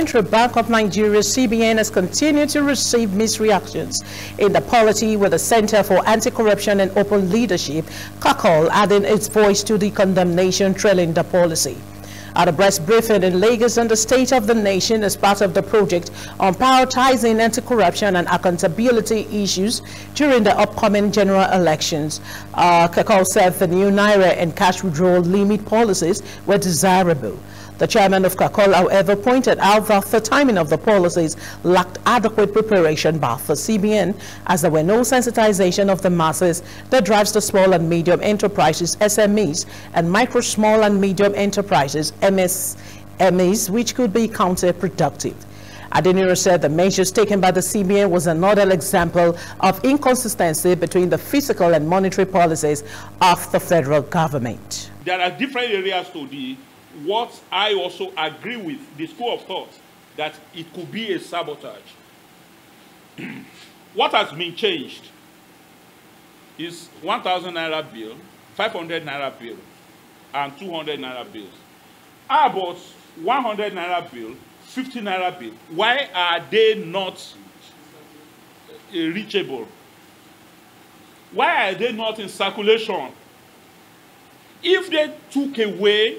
Central Bank of Nigeria, CBN, has continued to receive mixed reactions in the polity with the Center for Anti-Corruption and Open Leadership, CACOL, adding its voice to the condemnation trailing the policy. At a press briefing in Lagos on the state of the nation as part of the project on prioritizing anti-corruption and accountability issues during the upcoming general elections, uh, CACOL said the new Naira and cash withdrawal limit policies were desirable. The chairman of CACOL, however, pointed out that the timing of the policies lacked adequate preparation by the CBN as there were no sensitization of the masses that drives the small and medium enterprises, SMEs, and micro, small and medium enterprises, MSMEs, which could be counterproductive. Adeniran said the measures taken by the CBN was another example of inconsistency between the fiscal and monetary policies of the federal government. There are different areas to the what I also agree with the school of thought that it could be a sabotage. what has been changed is 1,000 naira bill, 500 naira bill, and 200 naira bills. How about 100 naira bill, 50 naira bill? Why are they not reachable? Why are they not in circulation? If they took away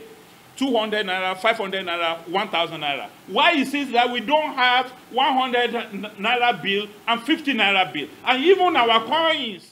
200 naira, 500 naira, 1000 naira. Why is it that we don't have 100 naira bill and 50 naira bill? And even our coins